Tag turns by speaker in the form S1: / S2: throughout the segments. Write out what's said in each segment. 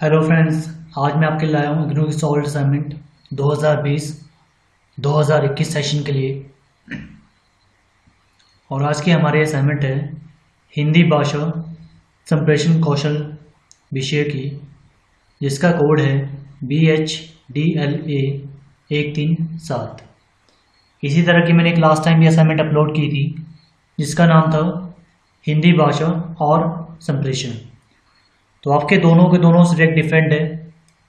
S1: Hello friends आज मैं आपके लाया हूँ इग्नू की सॉल्ट असाइनमेंट 2020 2021 सेशन के लिए। और आज की हमारी असाइनमेंट है हिंदी भाषा संप्रेषण कौशल विषय की, जिसका कोड है B H D L A एक तीन सात। इसी तरह की मैंने एक लास्ट टाइम भी असाइनमेंट अपलोड की थी, जिसका नाम था हिंदी भाषा और संप्रेषण। तो आपके दोनों के दोनों सब्जेक्ट डिफरेंट है।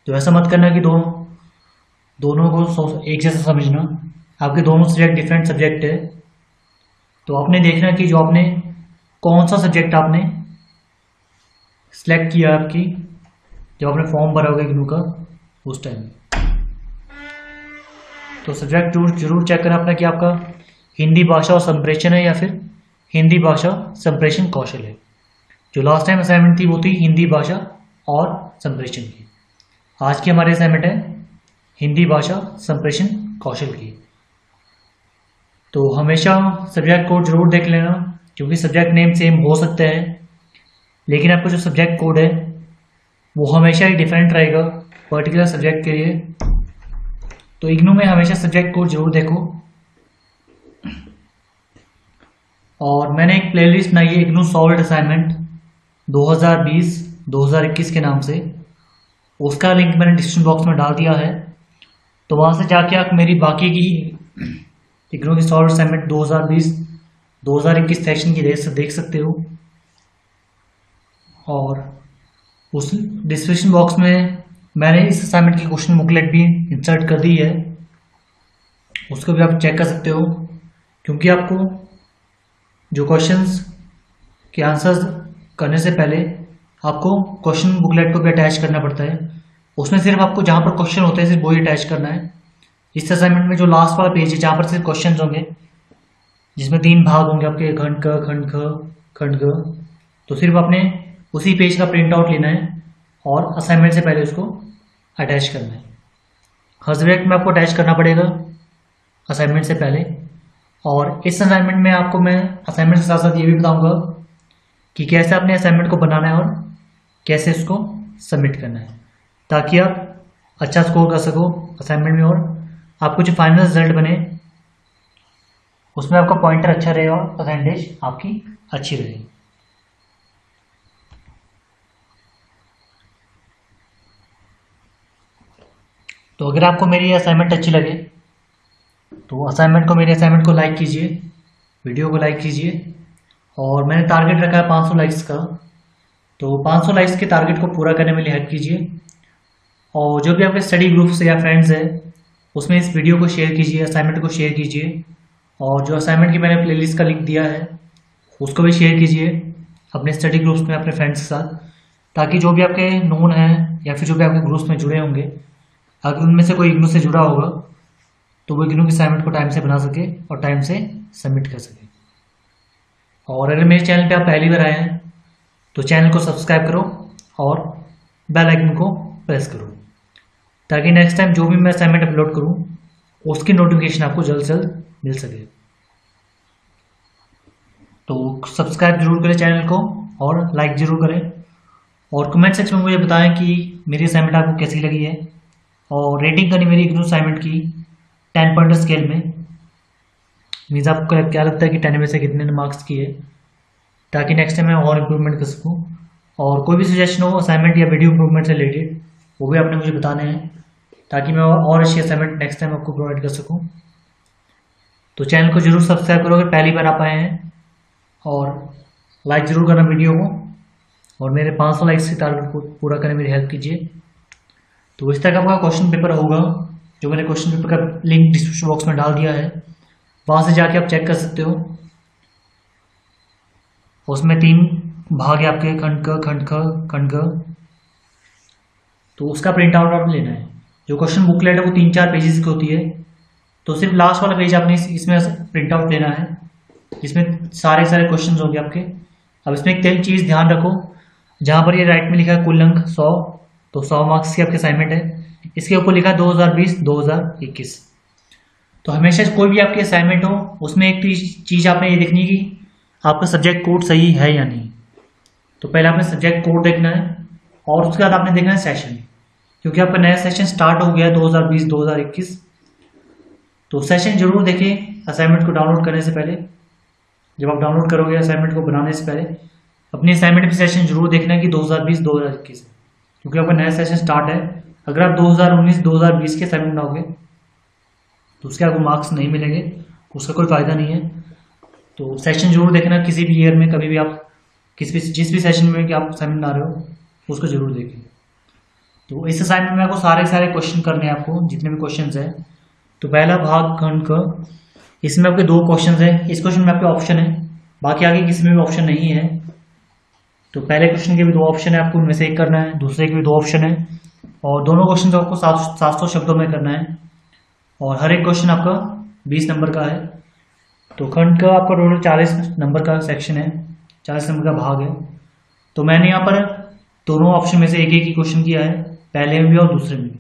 S1: तो ऐसा मत करना कि दोनों दोनों को एक जैसा समझना। आपके दोनों सब्जेक्ट डिफरेंट सब्जेक्ट है। तो आपने देखना कि जो आपने, कौन सा सब्जेक्ट आपने सेलेक्ट किया आपकी जब आपने फॉर्म भरा होगा इग्नू का, उस टाइम तो सब्जेक्ट ज़रूर ज़रूर चेक करना अपना कि आपका हिंदी भाषा और संप्रेषण है या फिर हिंदी भाषा संप्रेषण कौशल है। जो लास्ट टाइम असाइनमेंट थी वो थी हिंदी भाषा और संप्रेषण की। आज की हमारी असाइनमेंट है हिंदी भाषा, संप्रेषण, कौशल की। तो हमेशा सब्जेक्ट कोड ज़रूर देख लेना, क्योंकि सब्जेक्ट नेम सेम हो सकते हैं, लेकिन आपका जो सब्जेक्ट कोड है, वो हमेशा ही डिफरेंट रहेगा पर्टिकुलर सब्जेक्ट के लिए। तो इग्नू में हमेशा सब्जेक्ट कोड ज़रूर देखो। और मैंने एक प्लेलिस्ट बनाई है, इग्नू सॉल्व असाइनमेंट 2020-2021 के नाम से। उसका लिंक मैंने डिस्क्रिप्शन बॉक्स में डाल दिया है। तो वहाँ से जाके आप मेरी बाकी की इग्नो की सॉल्व असाइनमेंट 2020-2021 सेशन की देख देख सकते हो। और उस डिस्क्रिप्शन बॉक्स में मैंने इस असाइनमेंट की क्वेश्चन बुकलेट भी इंसर्ट कर दी है। उसको भी आप चेक कर सकते हो। क्योंकि आपको जो क्वेश्चंस के आंसर्स करने से पहले आपको क्वेश्चन बुकलेट को भी अटैच करना पड़ता है। उसमें सिर्फ़ आपको जहाँ पर क्वेश्चन होते हैं, सिर्फ़ वही अटैच करना है। इस असाइनमेंट में जो लास्ट वाला पेज है, जहाँ पर सिर्फ़ क्वेश्चन होंगे, जिसमें तीन भाग होंगे आपके, खंड क, खंड ख, खंड ग। तो सिर्फ़ आपने उसी पेज का प्रिंट आउट लेना है और असाइनमेंट से पहले उसको अटैच करना है। सब्जेक्ट में आपको अटैच करना पड़ेगा असाइनमेंट से पहले। और इस असाइनमेंट में आपको मैं असाइनमेंट के साथ साथ ये भी बताऊँगा कि कैसे आपने असाइनमेंट को बनाना है और कैसे उसको सबमिट करना है। ताकि आप अच्छा स्कोर कर सको असाइनमेंट में और आपको जो फाइनल रिज़ल्ट बने, उसमें आपका पॉइंटर अच्छा रहे और परसेंटेज आपकी अच्छी रहे। तो अगर आपको मेरी असाइनमेंट अच्छी लगे तो असाइनमेंट को, मेरी असाइनमेंट को लाइक कीजिए वीडियो को लाइक कीजिए और मैंने टारगेट रखा है 500 लाइक्स का। तो 500 लाइक्स के टारगेट को पूरा करने में हेल्प कीजिए। और जो भी आपके स्टडी ग्रुप्स या फ्रेंड्स हैं, उसमें इस वीडियो को शेयर कीजिए असाइनमेंट को शेयर कीजिए। और जो असाइनमेंट की मैंने प्लेलिस्ट का लिंक दिया है, उसको भी शेयर कीजिए अपने स्टडी ग्रुप्स में, अपने फ्रेंड्स के साथ, ताकि जो भी आपके नोन हैं या फिर जो भी आपके ग्रुप्स में जुड़े होंगे, अगर उनमें से कोई इग्नू से जुड़ा होगा तो वो इग्नू की असाइनमेंट को टाइम से बना सके और टाइम से सबमिट कर सके। और अगर मेरे चैनल पे आप पहली बार आए हैं तो चैनल को सब्सक्राइब करो और बेल आइकन को प्रेस करो, ताकि नेक्स्ट टाइम जो भी मैं असाइनमेंट अपलोड करूँ, उसकी नोटिफिकेशन आपको जल्द से जल्द मिल सके। तो सब्सक्राइब ज़रूर करें चैनल को और लाइक ज़रूर करें। और कमेंट सेक्शन में मुझे बताएँ कि मेरी असाइनमेंट आपको कैसी लगी है। और रेटिंग करनी मेरी इग्नू असाइनमेंट की टेन पॉइंट स्केल में। मीन्स आपको क्या लगता है कि टेन में से कितने मार्क्स की है ताकि नेक्स्ट टाइम मैं और इम्प्रूवमेंट कर सकूँ। और कोई भी सजेशन हो असाइनमेंट या वीडियो इम्प्रूवमेंट से रिलेटेड वो भी आपने मुझे बताने हैं। ताकि मैं और अच्छी असाइनमेंट नेक्स्ट टाइम आपको प्रोवाइड कर सकूँ। तो चैनल को ज़रूर सब्सक्राइब करो अगर पहली बार आप आए हैं। और लाइक ज़रूर करना वीडियो को। और मेरे 500 लाइक्स के टारगेट को पूरा करने मेरी हेल्प कीजिए। तो इस तरह का आपका क्वेश्चन पेपर होगा, जो मैंने क्वेश्चन पेपर का लिंक डिस्क्रिप्शन बॉक्स में डाल दिया है। वहाँ से जाके आप चेक कर सकते हो। उसमें तीन भाग है आपके खंड क, खंड ख, खंड तो उसका प्रिंट आउट आपने लेना है। जो क्वेश्चन बुकलेट है वो तीन चार पेजेस की होती है। तो सिर्फ़ लास्ट वाला पेज आपने इसमें प्रिंट आउट लेना है। इसमें सारे सारे क्वेश्चन होंगे आपके। अब इसमें एक चीज़ ध्यान रखो। जहाँ पर ये राइट में लिखा है कुल अंक सौ। तो सौ मार्क्स की आपकी असाइनमेंट है। इसके ऊपर लिखा है दो हज़ार बीस, दो हज़ार इक्कीस। तो हमेशा कोई भी आपकी असाइनमेंट हो, उसमें एक चीज़ आपने ये देखनी है कि आपका सब्जेक्ट कोड सही है या नहीं। तो पहले आपने सब्जेक्ट कोड देखना है और उसके बाद आपने देखना है सेशन क्योंकि आपका नया सेशन स्टार्ट हो गया है 2020-2021 तो सेशन ज़रूर देखें असाइनमेंट को डाउनलोड करने से पहले। जब आप डाउनलोड करोगे असाइनमेंट को बनाने से पहले, अपनी असाइनमेंट भी सेशन ज़रूर देखना है कि 2020-2021 क्योंकि आपका नया सेशन स्टार्ट है। अगर आप 2019-2020 के असाइनमेंट बनाओगे तो उसके आपको मार्क्स नहीं मिलेंगे उसका कोई फ़ायदा नहीं है। तो सेशन ज़रूर देखना, किसी भी ईयर में कभी भी आप, किस भी, जिस भी सेशन में कि आप असाइनमेंट बना रहे हो, उसको ज़रूर देखें। तो इस असाइनमेंट में आपको सारे सारे क्वेश्चन करने हैं आपको, जितने भी क्वेश्चन हैं। तो पहला भाग, खंड का, इसमें आपके दो क्वेश्चन हैं। इस क्वेश्चन में आपके ऑप्शन है, बाकी आगे किसी में भी ऑप्शन नहीं है। तो पहले क्वेश्चन के भी दो ऑप्शन है, आपको उनमें से एक करना है, दूसरे के भी दो ऑप्शन है। और दोनों क्वेश्चन आपको सात सात सौ शब्दों में करना है। और हर एक क्वेश्चन आपका बीस नंबर का है। तो खंड का आपका टोटल चालीस नंबर का सेक्शन है। चालीस नंबर का भाग है। तो मैंने यहाँ पर दोनों ऑप्शन में से एक एक ही क्वेश्चन किया है, पहले में भी और दूसरे में भी।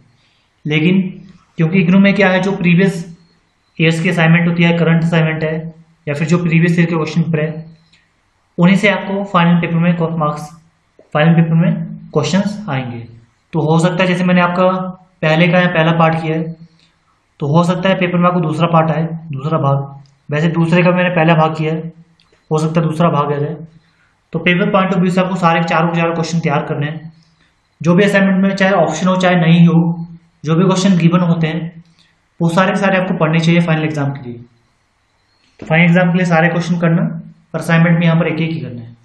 S1: लेकिन क्योंकि इग्नू में क्या है, जो प्रीवियस ईयर्स की असाइनमेंट होती है करंट असाइनमेंट है, या फिर जो प्रीवियस ईयर के क्वेश्चन पर है, उन्हीं से आपको फाइनल पेपर में मार्क्स फाइनल पेपर में क्वेश्चंस आएँगे। तो हो सकता है जैसे मैंने आपका पहले का या पहला पार्ट किया है तो हो सकता है पेपर में आपको दूसरा पार्ट आए, दूसरा भाग। वैसे दूसरे का मैंने पहला भाग किया है, हो सकता है दूसरा भाग आ जाए। तो पेपर पॉइंट ऑफ़ व्यू से आपको सारे चारों चारों क्वेश्चन तैयार करने हैं। जो भी असाइनमेंट में चाहे ऑप्शन हो, चाहे नहीं हो, जो भी क्वेश्चन गिवन होते हैं, वो सारे सारे आपको पढ़ने चाहिए फाइनल एग्ज़ाम के लिए। तो फाइनल एग्ज़ाम के लिए सारे क्वेश्चन करना पर असाइनमेंट में यहाँ पर एक एक ही करना है।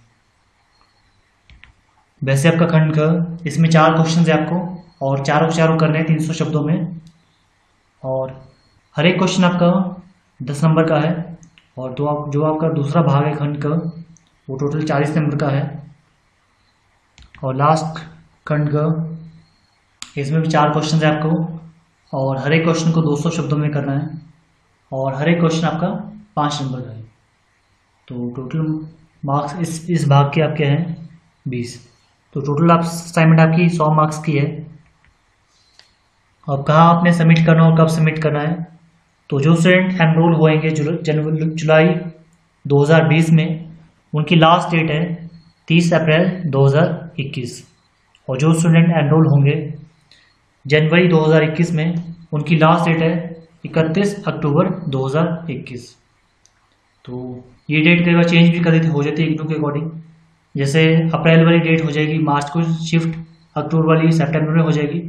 S1: वैसे आपका खंड का, इसमें चार क्वेश्चन है आपको, और चारों चारों करने हैं तीन सौ शब्दों में। और हर एक क्वेश्चन आपका दस नंबर का है और दो आप, जो आपका दूसरा भाग है खंड का, वो टोटल चालीस नंबर का है। और लास्ट खंड का, इसमें भी चार क्वेश्चन है आपको और हर एक क्वेश्चन को 200 शब्दों में करना है और हर एक क्वेश्चन आपका पाँच नंबर का है। तो टोटल मार्क्स इस इस भाग के आपके हैं बीस। तो टोटल आप असाइनमेंट आपकी सौ मार्क्स की है। अब कहाँ आपने सबमिट करना और कब सबमिट करना है? तो जो स्टूडेंट एनरोल होएँगे जनवरी, जुलाई 2020 में, उनकी लास्ट डेट है 30 अप्रैल 2021 और जो स्टूडेंट एनरोल होंगे जनवरी 2021 में, उनकी लास्ट डेट है 31 अक्टूबर 2021 तो ये डेट कई बार चेंज भी कर देती, हो जाती है एक के अकॉर्डिंग जैसे अप्रैल वाली डेट हो जाएगी, मार्च को शिफ्ट अक्टूबर वाली सितंबर में हो जाएगी।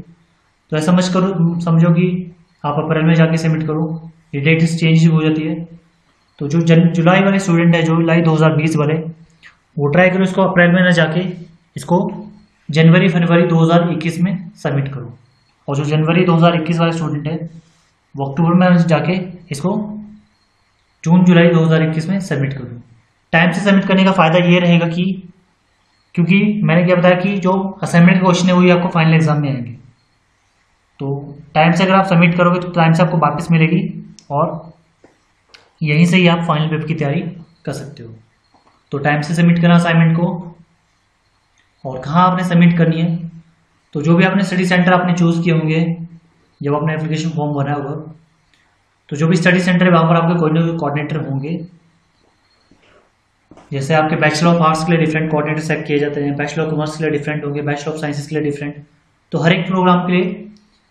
S1: तो ऐसा समझ करो, समझो कि आप अप्रैल में जाके सबमिट करो। ये डेट चेंज हो जाती है। तो जो जन, जुलाई वाले स्टूडेंट है, जो जुलाई 2020 वाले, वो ट्राई करो इसको अप्रैल में ना जाके, इसको जनवरी फरवरी 2021 में सबमिट करो। और जो जनवरी 2021 वाले स्टूडेंट है, वो अक्टूबर में जाके इसको जून, जुलाई 2021 में सबमिट करो। टाइम से सबमिट करने का फ़ायदा ये रहेगा कि, क्योंकि मैंने क्या बताया कि जो असाइनमेंट क्वेश्चन है, वही आपको फाइनल एग्ज़ाम में आएँगे। तो टाइम से अगर आप सबमिट करोगे तो टाइम से आपको वापस मिलेगी और यहीं से ही आप फाइनल पेपर की तैयारी कर सकते हो। तो टाइम से सबमिट करना असाइनमेंट को और कहाँ आपने सबमिट करनी है तो जो भी आपने स्टडी सेंटर आपने चूज़ किए होंगे, जब आपने एप्लीकेशन फॉर्म भरा होगा तो जो भी स्टडी सेंटर है वहाँ पर आपके कोई ना कोई कोऑर्डिनेटर होंगे। जैसे आपके बैचलर ऑफ़ आर्ट्स के लिए डिफरेंट कोऑर्डिनेटर सेलेक्ट किए जाते हैं बैचलर ऑफ़ कॉमर्स के लिए डिफरेंट होंगे बैचलर ऑफ़ साइंसेस के लिए डिफरेंट तो हर एक प्रोग्राम के लिए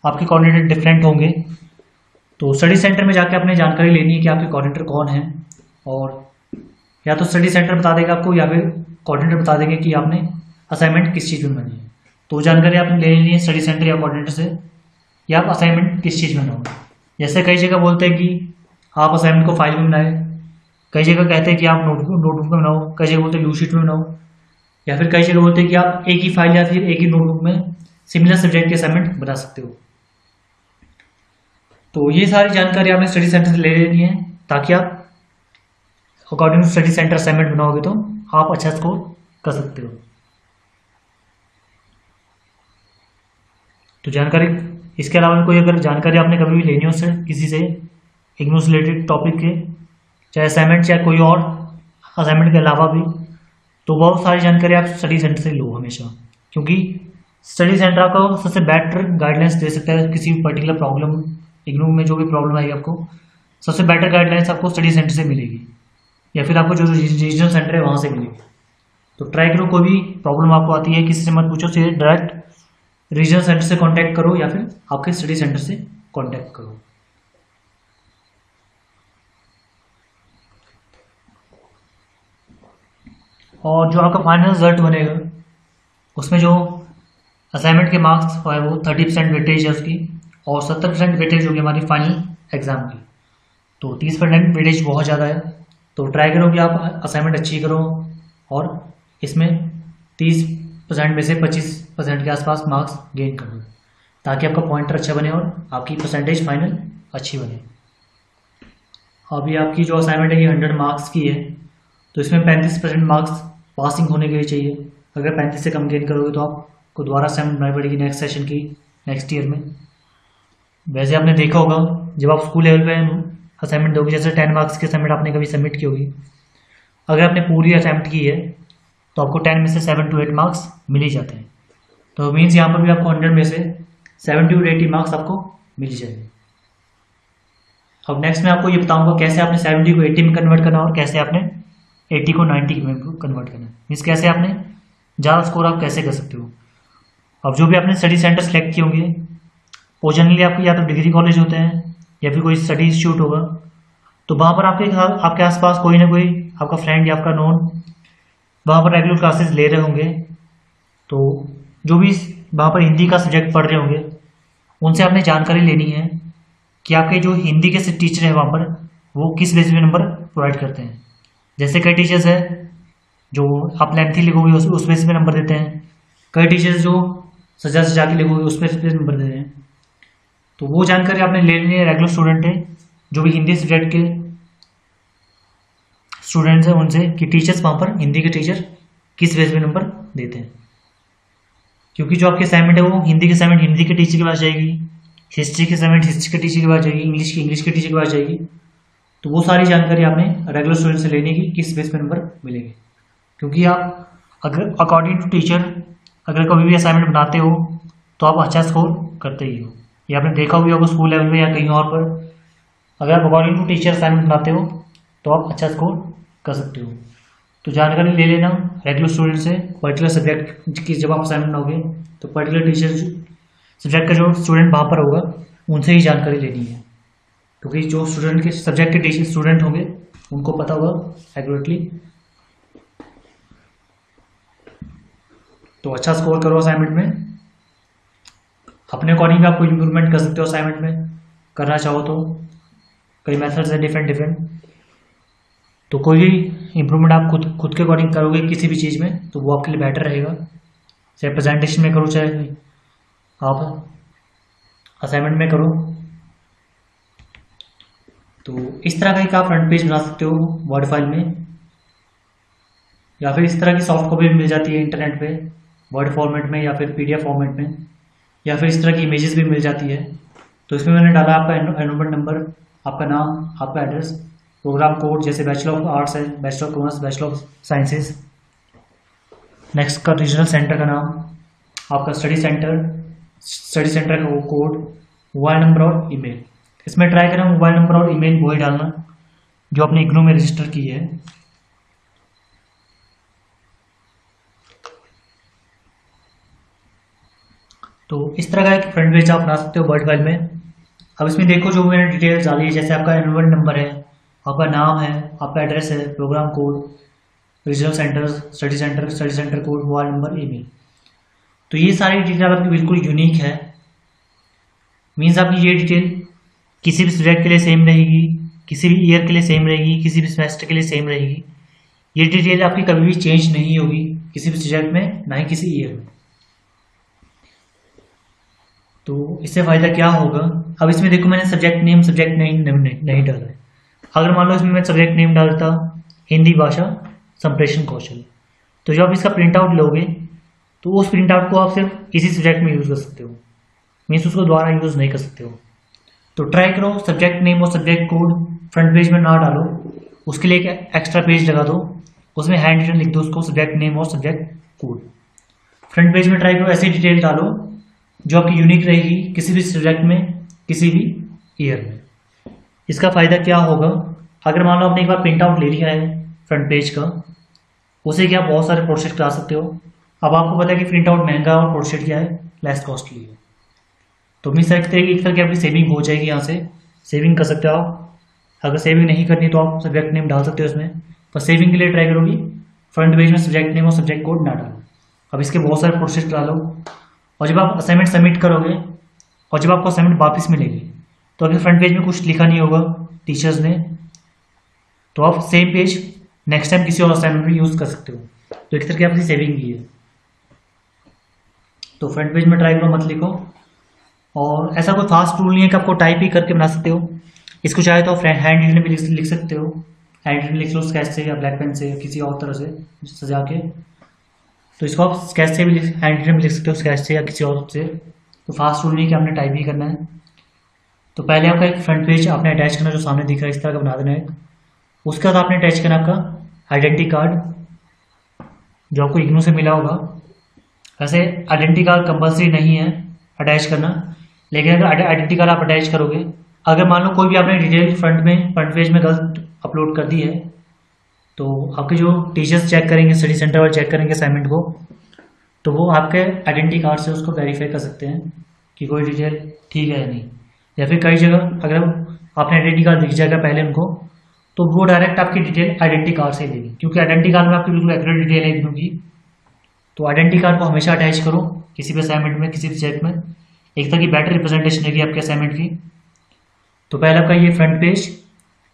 S1: आपके कोऑर्डिनेटर डिफरेंट होंगे। तो स्टडी सेंटर में जाके आपने जानकारी लेनी है कि आपके कोऑर्डिनेटर कौन है और या तो स्टडी सेंटर बता देगा आपको या फिर कोऑर्डिनेटर बता देंगे कि आपने असाइनमेंट किस चीज़ में बनी है। तो जानकारी आपने ले लेनी है स्टडी सेंटर या कोऑर्डिनेटर से, या आप असाइनमेंट किस चीज़ में बनाओगे। जैसे कई जगह बोलते हैं कि आप असाइनमेंट को फ़ाइल में बनाए, कई जगह कहते हैं कि आप नोटबुक नोटबुक में बनाओ, कई जगह बोलते हैं यू शीट में बनाओ, या फिर कई जगह बोलते हैं कि आप एक ही फ़ाइल या फिर एक ही नोटबुक में सिमिलर सब्जेक्ट के असाइनमेंट बना सकते हो। तो ये सारी जानकारी आपने स्टडी सेंटर से ले लेनी है, ताकि आप according to study centre assignment बनाओगे तो आप अच्छा स्कोर कर सकते हो। तो जानकारी, इसके अलावा कोई अगर जानकारी आपने कभी भी लेनी हो सर किसी से इग्नू रिलेटेड टॉपिक के, चाहे असाइनमेंट चाहे कोई और असाइनमेंट के अलावा भी तो बहुत सारी जानकारी आप स्टडी सेंटर से लो हमेशा, क्योंकि स्टडी सेंटर आपको सबसे बेटर गाइडलाइंस दे सकता है किसी भी पर्टिकुलर प्रॉब्लम इग्नू में जो भी प्रॉब्लम आएगी आपको, सबसे बेटर गाइडलाइंस आपको स्टडी सेंटर से मिलेगी। या फिर आपको जो रीजनल सेंटर है वहाँ से मिलेगी। तो ट्राई करो, कोई भी प्रॉब्लम आपको आती है, किसी से मत पूछो, सीधे डायरेक्ट रीजनल सेंटर से कांटेक्ट करो या फिर आपके स्टडी सेंटर से कांटेक्ट करो। और जो आपका फाइनल रिज़ल्ट बनेगा, उसमें जो असाइनमेंट के मार्क्स है वो थर्टी परसेंट वेटेज है उसकी। और सत्तर परसेंट वेटेज होगी हमारी फाइनल एग्ज़ाम की। तो तीस परसेंट वेटेज बहुत ज़्यादा है। तो ट्राई करो कि आप असाइनमेंट अच्छी करो और इसमें तीस परसेंट में से पच्चीस परसेंट के आसपास मार्क्स गेन कर दो, ताकि आपका पॉइंटर अच्छा बने और आपकी परसेंटेज फाइनल अच्छी बने। अभी आपकी जो असाइनमेंट है ये हंड्रेड मार्क्स की है तो इसमें पैंतीस परसेंट मार्क्स पासिंग होने के लिए चाहिए। अगर पैंतीस से कम गेन करोगे तो आपको दोबारा असाइनमेंट बनानी पड़ेगी नेक्स्ट सेशन की नेक्स्ट ईयर में। वैसे आपने देखा होगा, जब आप स्कूल लेवल पे असाइनमेंट दोगे, जैसे टेन मार्क्स की असाइनमेंट आपने कभी सबमिट की होगी। अगर आपने पूरी अटैम्प्ट की है तो आपको टेन में से सेवन टू एट मार्क्स मिल ही जाते हैं। तो मीन्स यहाँ पर भी आपको हंड्रेड में से सेवन टू एटी मार्क्स आपको मिल जाएँगे। अब नेक्स्ट मैं आपको ये बताऊँगा कैसे आपने सेवेंटी को एटी में कन्वर्ट करना और कैसे आपने एटी को नाइन्टी में कन्वर्ट करना। मीन्स कैसे आपने ज़्यादा स्कोर आप कैसे कर सकते हो? अब जो भी आपने स्टडी सेंटर सेलेक्ट किए होंगे वो जनरली आपके या तो डिग्री कॉलेज होते हैं, या फिर कोई स्टडी इंस्टीट्यूट होगा। तो वहाँ पर आपके आपके आसपास कोई ना कोई आपका फ्रेंड या आपका नोन वहाँ पर रेगुलर क्लासेस ले रहे होंगे। तो जो भी वहाँ पर हिंदी का सब्जेक्ट पढ़ रहे होंगे, उनसे आपने जानकारी लेनी है कि आपके जो हिंदी के टीचर हैं वहाँ पर, वो किस बेसिस पे नंबर प्रोवाइड करते हैं। जैसे कई टीचर्स है, जो आप लेंथी लिखोगे उस उस बेस पे नंबर देते हैं। कई टीचर्स जो सजा सजा के लिखोगे उस बेस पे नंबर देते हैं। तो वो जानकारी आपने ले लेनी है रेगुलर स्टूडेंट है, जो भी हिंदी सब्जेक्ट के स्टूडेंट्स हैं, उनसे कि टीचर्स वहाँ पर हिंदी के टीचर किस बेस पे नंबर देते हैं। क्योंकि जो आपकी असाइनमेंट है, वो हिंदी की असाइनमेंट हिंदी के टीचर के पास जाएगी हिस्ट्री की असाइनमेंट हिस्ट्री के टीचर के पास जाएगी इंग्लिश की इंग्लिश के टीचर के पास जाएगी। तो वो सारी जानकारी आपने रेगुलर स्टूडेंट से लेने की किस बेस पे नंबर मिलेंगे। क्योंकि आप अगर अकॉर्डिंग टू टीचर अगर कभी भी असाइनमेंट बनाते हो तो आप अच्छा स्कोर करते ही हो। ये आपने देखा हुआ होगा स्कूल लेवल में या कहीं और पर। अगर आप अकॉर्डिंग टू टीचर असाइनमेंट बनाते हो तो आप अच्छा स्कोर कर सकते हो। तो जानकारी ले लेना रेगुलर स्टूडेंट से पर्टिकुलर सब्जेक्ट की जब आप असाइनमेंट बनाओगे तो पर्टिकुलर टीचर सब्जेक्ट का जो स्टूडेंट वहाँ पर होगा, उनसे ही जानकारी लेनी है। क्योंकि जो स्टूडेंट के सब्जेक्ट के टीचर स्टूडेंट होंगे, उनको पता होगा एक्यूरेटली तो अच्छा स्कोर करो असाइनमेंट में। अपने अकॉर्डिंग भी आप कोई इम्प्रूवमेंट कर सकते हो असाइनमेंट में, करना चाहो तो। कई मेथड्स हैं डिफरेंट डिफरेंट तो कोई भी इम्प्रूवमेंट आप खुद खुद के अकॉर्डिंग करोगे किसी भी चीज़ में तो वो आपके लिए बेटर रहेगा। चाहे प्रेजेंटेशन में करो, चाहे आप असाइनमेंट में करो। तो इस तरह का एक आप फ्रंट पेज बना सकते हो वर्ड फ़ाइल में। या फिर इस तरह की सॉफ्ट कॉपी मिल जाती है इंटरनेट पे वर्ड फॉर्मेट में या फिर पीडीएफ फॉर्मेट में। या फिर इस तरह की इमेजेस भी मिल जाती है। तो इसमें मैंने डाला आपका एनरोलमेंट नंबर आपका नाम, आपका एड्रेस प्रोग्राम कोड जैसे बैचलर ऑफ़ आर्ट्स है bachelor of commerce bachelor of sciences next का रीजनल सेंटर का नाम, आपका स्टडी सेंटर स्टडी सेंटर का कोड मोबाइल नंबर और ईमेल इसमें ट्राई करें मोबाइल नंबर और ईमेल वही डालना, जो आपने इग्नो में रजिस्टर की है। तो इस तरह का एक फ्रंट पेज आप बना सकते हो वर्ड फ़ाइल में। अब इसमें देखो जो मैंने डिटेल्स डाली है, जैसे आपका एनरोलमेंट नंबर है, आपका नाम है, आपका एड्रेस है programme code regional centre study centre study centre code mobile number email तो ये सारी डिटेल आपकी बिल्कुल यूनिक है। मीन्स आपकी ये डिटेल किसी भी सब्जेक्ट के लिए सेम रहेगी, किसी भी ईयर के लिए सेम रहेगी, किसी भी सेमेस्टर के लिए सेम रहेगी। ये डिटेल आपकी कभी भी चेंज नहीं होगी किसी भी सब्जेक्ट में, ना ही किसी ईयर में। तो इससे फ़ायदा क्या होगा? अब इसमें देखो मैंने सब्जेक्ट नेम सब्जेक्ट नेम नहीं, नहीं डाला है। अगर मान लो इसमें मैं सब्जेक्ट नेम डालता हिंदी भाषा संप्रेषण कौशल तो जब आप इसका प्रिंट आउट लोगे तो उस प्रिंट आउट को आप सिर्फ़ किसी सब्जेक्ट में यूज़ कर सकते हो। मीन्स उसको दोबारा यूज़ नहीं कर सकते हो। तो ट्राई करो सब्जेक्ट नेम और सब्जेक्ट कोड फ्रंट पेज में ना डालो। उसके लिए एक एक्स्ट्रा पेज लगा दो। उसमें हैंड रिटन लिख दो उसको सब्जेक्ट नेम और सब्जेक्ट कोड फ्रंट पेज में ट्राई करो ऐसी डिटेल डालो। जो आपकी यूनिक रहेगी किसी भी सब्जेक्ट में, किसी भी ईयर में। इसका फ़ायदा क्या होगा? अगर मान लो आपने एक बार प्रिंट आउट ले लिया है फ्रंट पेज का, उसे क्या बहुत सारे प्रोसेस करा सकते हो? अब आपको पता है कि प्रिंट आउट महँगा है और प्रोसेस क्या है? लेस कॉस्टली है। तो मिस सकते हैं कि एक तरह आपकी सेविंग हो जाएगी यहाँ से। सेविंग कर सकते हो आप। अगर सेविंग नहीं करनी तो आप सब्जेक्ट नेम डाल सकते हो उसमें पर सेविंग के लिए ट्राई करोगी। फ्रंट पेज में सब्जेक्ट नेम और सब्जेक्ट कोड ना डालो। अब इसके बहुत सारे प्रोसेस डालो और जब आप असाइनमेंट सबमिट करोगे और जब आपको असाइनमेंट वापस मिलेगी तो अगर फ्रंट पेज में कुछ लिखा नहीं होगा टीचर्स ने। तो आप सेम पेज नेक्स्ट टाइम किसी और असाइनमेंट में यूज़ कर सकते हो। तो एक तरह की आपकी सेविंग भी है। तो फ्रंट पेज में ट्राई करो, मत लिखो। और ऐसा कोई फास्ट रूल नहीं है कि आपको टाइप ही करके बना सकते हो। इसको चाहे तो आप हैंड रिटन भी लिख सकते हो। हैंड रिटन लिख लो स्केच से या ब्लैक पेन से या किसी और तरह से सजा के तो इसको आप स्केच से भी हैंड रिटन लिख सकते हो स्केच से या किसी और से। तो फास्ट रूल नहीं कि आपने टाइप ही करना है। तो पहले आपका एक फ्रंट पेज आपने अटैच करना जो सामने दिख रहा है, इस तरह का बना देना है। उसके बाद आपने अटैच करना आपका आइडेंटिटी कार्ड जो आपको इग्नू से मिला होगा। वैसे आइडेंटिटी कार्ड कंपलसरी नहीं है अटैच करना, लेकिन अगर आइडेंटिटी कार्ड आप अटैच करोगे, अगर मान लो कोई भी आपने डिटेल फ्रंट में फ्रंट पेज में गलत अपलोड कर दी है तो आपके जो टीचर्स चेक करेंगे स्टडी सेंटर वाले चेक करेंगे असाइनमेंट को तो वो आपके आइडेंटिटी कार्ड से उसको वेरीफाई कर सकते हैं कि कोई डिटेल ठीक है या नहीं। या फिर कई जगह, अगर आपने आइडेंटिटी कार्ड दिख जाएगा पहले उनको तो वो डायरेक्ट आपकी डिटेल आइडेंटिटी कार्ड से ही देगी। क्योंकि आइडेंटिटी कार्ड में आपकी बिल्कुल एक्यूरेट डिटेल है क्योंकि तो आइडेंटिटी कार्ड को हमेशा अटैच करो, किसी भी असाइनमेंट में, किसी भी चेक में। एक तरह की बेटर रिप्रेजेंटेशन रहेगी आपके असाइनमेंट की। तो पहले आपका ये फ्रंट पेज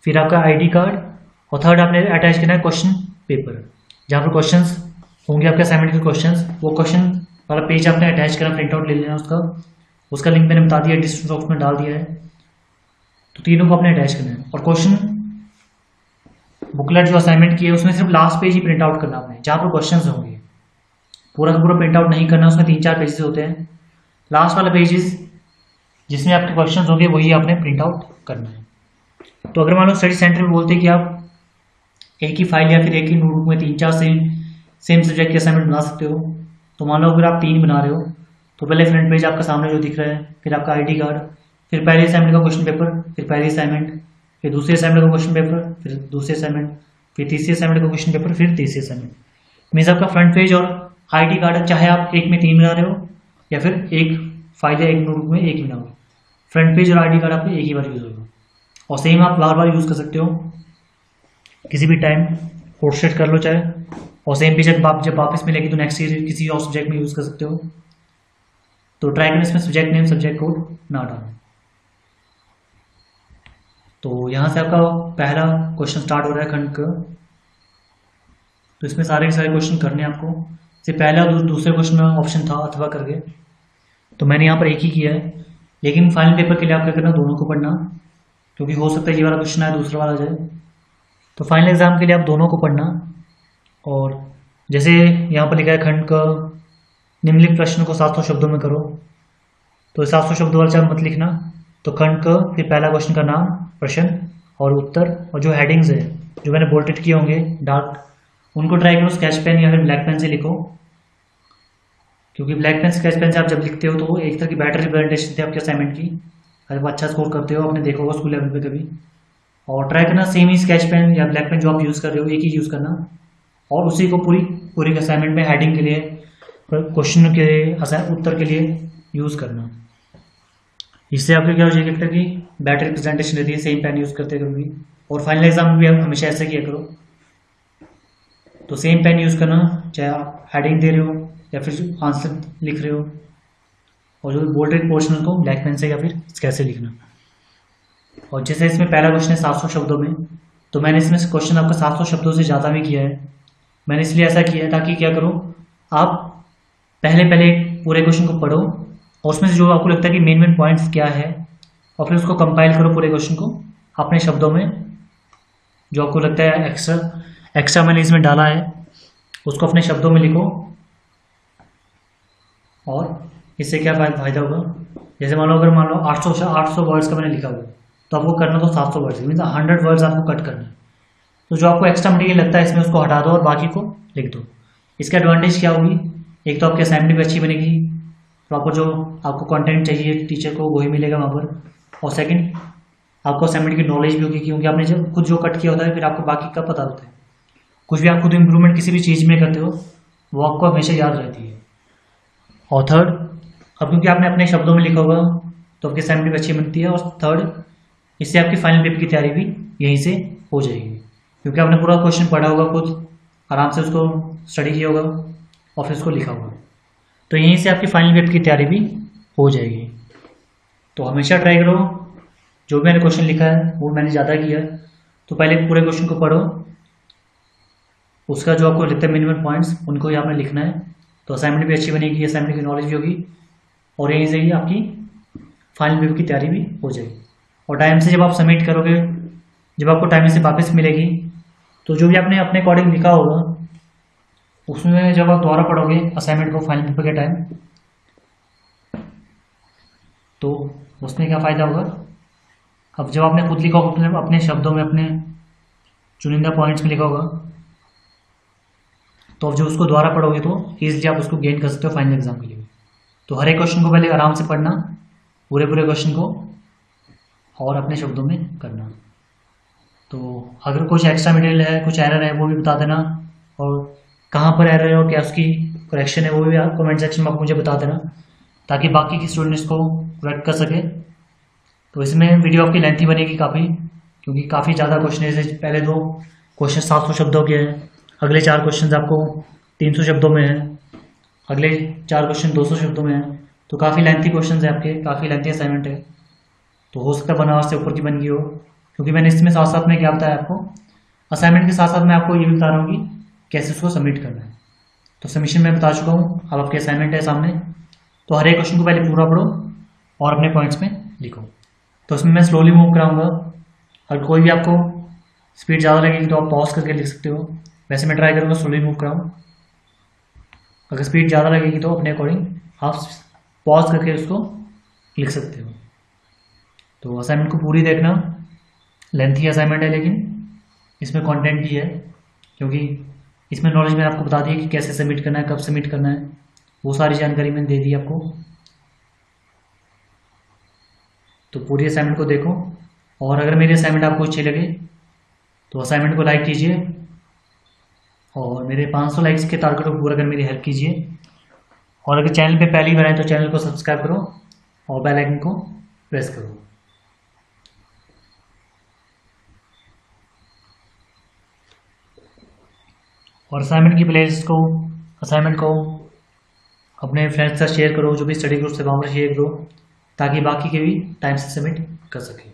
S1: फिर आपका आईडी कार्ड और थर्ड आपने अटैच करना है क्वेश्चन पेपर जहाँ पर क्वेश्चन होंगे आपके असाइनमेंट के क्वेश्चन वो क्वेश्चन वाला पेज आपने अटैच करना प्रिंट आउट ले लेना उसका। उसका लिंक मैंने बता दिया डिस्क्रिप्शन बॉक्स में डाल दिया है। तो तीनों को आपने अटैच करना है। और क्वेश्चन बुकलेट जो असाइनमेंट की है, उसमें सिर्फ़ लास्ट पेज ही प्रिंट आउट करना आपने, जहाँ पर क्वेश्चन होंगे। पूरा का पूरा प्रिंट आउट नहीं करना, उसमें तीन चार पेजेस होते हैं। लास्ट वाला पेजेस जिसमें आपके क्वेश्चन होंगे, वही आपने प्रिंट आउट करना है। तो अगर मान लो स्टडी सेंटर में बोलते हैं कि आप एक ही फ़ाइल या फिर एक ही नोटबुक में तीन चार सेम सेम सब्जेक्ट के असाइनमेंट बना सकते हो। तो मान लो अगर आप तीन बना रहे हो तो पहले फ्रंट पेज आपका सामने जो दिख रहा है, फिर आपका आईडी कार्ड फिर पहले असाइनमेंट का क्वेश्चन पेपर फिर पहले असाइनमेंट फिर दूसरे असाइनमेंट का क्वेश्चन पेपर फिर दूसरे असाइनमेंट फिर तीसरे असाइनमेंट का क्वेश्चन पेपर फिर तीसरे असाइनमेंट मीन्स आपका फ्रंट पेज और आईडी कार्ड चाहे आप एक में तीन बना रहे हो, या फिर एक फ़ाइल या एक नोटबुक में एक ही बनाओगे फ्रंट पेज और आईडी कार्ड आपको एक ही बार यूज़ होगा। और सेम आप बार बार यूज़ कर सकते हो। किसी भी टाइम सेट कर लो चाहे। और सेम पेज जब जब वापस मिलेगी तो नेक्स्ट ईयर किसी और सब्जेक्ट में यूज़ कर सकते हो। तो ट्राई करें इसमें सब्जेक्ट नेम सब्जेक्ट कोड ना डालें। तो यहाँ से आपका पहला क्वेश्चन स्टार्ट हो रहा है खंड का। तो इसमें सारे के सारे क्वेश्चन करने आपको। से पहला और दूसरे क्वेश्चन में ऑप्शन था, अथवा करके। तो मैंने यहाँ पर एक ही किया है। लेकिन फाइनल पेपर के लिए आप क्या करना, दोनों को पढ़ना। क्योंकि हो सकता है ये वाला क्वेश्चन आए, दूसरा वाला जाए। तो फाइनल एग्ज़ाम के लिए आप दोनों को पढ़ना। और जैसे यहाँ पर लिखा है, खंड का, निम्नलिखित प्रश्न को सात सौ शब्दों में करो। तो सात सौ शब्दों वाला मत लिखना। तो खंड का, फिर पहला क्वेश्चन का नाम, प्रश्न, और उत्तर, और जो हेडिंग्स है, जो मैंने बोल्टेड किए होंगे डार्क उनको ट्राई करो। स्केच पेन या फिर ब्लैक पेन से लिखो। क्योंकि ब्लैक पेन स्केच पेन से आप जब लिखते हो तो एक तरह की बेटर रिप्रेजेंटेशन थी आपके असाइनमेंट की। अगर आप अच्छा स्कोर करते हो, आपने देखा होगा स्कूल लेवल पे कभी। और ट्राई करना सेम ही स्केच पेन या ब्लैक पेन जो आप यूज़ कर रहे हो, एक ही यूज़ करना। और उसी को पूरी पूरी असाइनमेंट में हेडिंग के लिए क्वेश्चन के लिए उत्तर के लिए यूज़ करना। इससे आपको क्या हो जाएगा कि बेटर रिप्रेजेंटेशन रहती है सेम पेन यूज़ करते कभी और फाइनल एग्ज़ाम में भी आप हमेशा ऐसे किया करो। तो सेम पेन यूज़ करना, चाहे आप हेडिंग दे रहे हो, या फिर आंसर लिख रहे हो। और जो बोल्डेड पोर्शन को ब्लैक पेन से या फिर कैसे लिखना। और जैसे इसमें पहला क्वेश्चन है सात सौ शब्दों में तो मैंने इसमें क्वेश्चन आपका सात सौ शब्दों से ज़्यादा में किया है। मैंने इसलिए ऐसा किया है ताकि क्या करो, आप पहले पहले पूरे क्वेश्चन को पढ़ो और उसमें से जो आपको लगता है कि मेन मेन पॉइंट्स क्या है, और फिर उसको कंपाइल करो पूरे क्वेश्चन को अपने शब्दों में। जो आपको लगता है एक्स्ट्रा एक्स्ट्रा मैंने इसमें डाला है, उसको अपने शब्दों में लिखो। और इससे क्या फ़ायदा होगा? जैसे मान लो, अगर मान लो 800 800 वर्ड्स का मैंने लिखा हुआ तो आपको करना तो 700 वर्ड्स मीन हंड्रेड वर्ड्स आपको कट करना है। तो जो आपको एक्स्ट्रा मटेरियल लगता है, इसमें उसको हटा दो और बाकी को लिख दो। इसका एडवांटेज क्या होगी? एक तो आपकी असाइनमेंट भी अच्छी बनेगी। प्रॉपर जो आपको कंटेंट चाहिए टीचर को, वही मिलेगा वहाँ पर। और सेकंड आपको असाइनमेंट की नॉलेज भी होगी, क्योंकि आपने जब खुद जो कट किया होता है, फिर आपको बाकी का पता होता है? कुछ भी आप खुद इम्प्रूवमेंट किसी भी चीज़ में करते हो, वो आपको हमेशा याद रहती है। और थर्ड अब क्योंकि आपने अपने शब्दों में लिखा होगा तो आपकी असाइनमेंट भी अच्छी बनती है। और थर्ड इससे आपकी फाइनल पेपर की तैयारी भी यहीं से हो जाएगी। क्योंकि आपने पूरा क्वेश्चन पढ़ा होगा खुद, आराम से उसको स्टडी किया होगा और फिर उसको लिखा होगा। तो यहीं से आपकी फाइनल पेपर की तैयारी भी हो जाएगी। तो हमेशा ट्राई करो। जो भी मैंने क्वेश्चन लिखा है, वो मैंने ज़्यादा किया। है तो पहले पूरे क्वेश्चन को पढ़ो। उसका जो आपको लिखते हैं मिनिमम पॉइंट्स उनको ही आपने लिखना है। तो असाइनमेंट भी अच्छी बनेगी असाइनमेंट की नॉलेज भी होगी। और यहीं से ही आपकी फाइनल पेपर की तैयारी भी हो जाएगी। और टाइम से जब आप सबमिट करोगे, जब आपको टाइम से वापस मिलेगी तो जो भी आपने अपने अकॉर्डिंग लिखा होगा, उसमें जब आप दोबारा पढ़ोगे असाइनमेंट को फाइनल पेपर के टाइम तो उसमें क्या फ़ायदा होगा? अब जब आपने खुद लिखा होगा, अपने शब्दों में, अपने चुनिंदा पॉइंट्स में लिखा होगा तो अब जब उसको दोबारा पढ़ोगे तो ईजिली आप उसको गेन कर सकते हो फाइनल एग्ज़ाम के लिए। तो हर एक क्वेश्चन को पहले आराम से पढ़ना पूरे पूरे क्वेश्चन को और अपने शब्दों में करना। तो अगर कुछ एक्स्ट्रा मटेरियल है, कुछ एरर है, वो भी बता देना। और कहाँ पर एरर है और क्या उसकी करेक्शन है, वो भी आप कमेंट सेक्शन में आप मुझे बता देना, ताकि बाकी के स्टूडेंट्स को करेक्ट कर सके। तो इसमें वीडियो आपकी लेंथी बनेगी काफ़ी, क्योंकि काफ़ी ज़्यादा क्वेश्चन जैसे पहले दो क्वेश्चन सात सौ शब्दों के हैं, अगले चार क्वेश्चन आपको तीन सौ शब्दों में हैं, अगले चार क्वेश्चन दो सौ शब्दों में हैं। तो काफ़ी लेंथी क्वेश्चन है आपके, काफ़ी लेंथी असाइनमेंट है। तो हो सकता है बनारस से ऊपर की बन गई हो। क्योंकि मैंने इसमें साथ साथ में क्या बताया आपको? असाइनमेंट के साथ साथ मैं आपको ये भी बता रहा हूँ कि कैसे उसको सबमिट करना है। तो सबमिशन मैं बता चुका हूँ। अब आपके असाइनमेंट है सामने। तो हर एक क्वेश्चन को पहले पूरा पढ़ो और अपने पॉइंट्स में लिखो। तो उसमें मैं स्लोली मूव कराऊँगा। अगर कोई भी आपको स्पीड ज़्यादा लगेगी तो आप पॉज करके लिख सकते हो। वैसे मैं ट्राई करूँगा स्लोली मूव कराऊँ। अगर स्पीड ज़्यादा लगेगी तो अपने अकॉर्डिंग आप पॉज करके उसको लिख सकते हो। तो असाइनमेंट को पूरी देखना। लेंथी असाइनमेंट है लेकिन इसमें कंटेंट भी है, क्योंकि इसमें नॉलेज मैंने आपको बता दी कि कैसे सबमिट करना है, कब सबमिट करना है। वो सारी जानकारी मैंने दे दी आपको। तो पूरी असाइनमेंट को देखो। और अगर मेरी असाइनमेंट आपको अच्छी लगे तो असाइनमेंट को लाइक कीजिए। और मेरे 500 लाइक्स के टारगेट को पूरा कर मेरी हेल्प कीजिए। और अगर चैनल पे पहली बार आए तो चैनल को सब्सक्राइब करो और बेल आइकन को प्रेस करो। और असाइनमेंट की प्लेलिस्ट को असाइनमेंट को अपने फ्रेंड्स साथ शेयर करो, जो भी स्टडी ग्रुप से वहाँ पर शेयर करो, ताकि बाकी के भी टाइम से सबमिट कर सकें।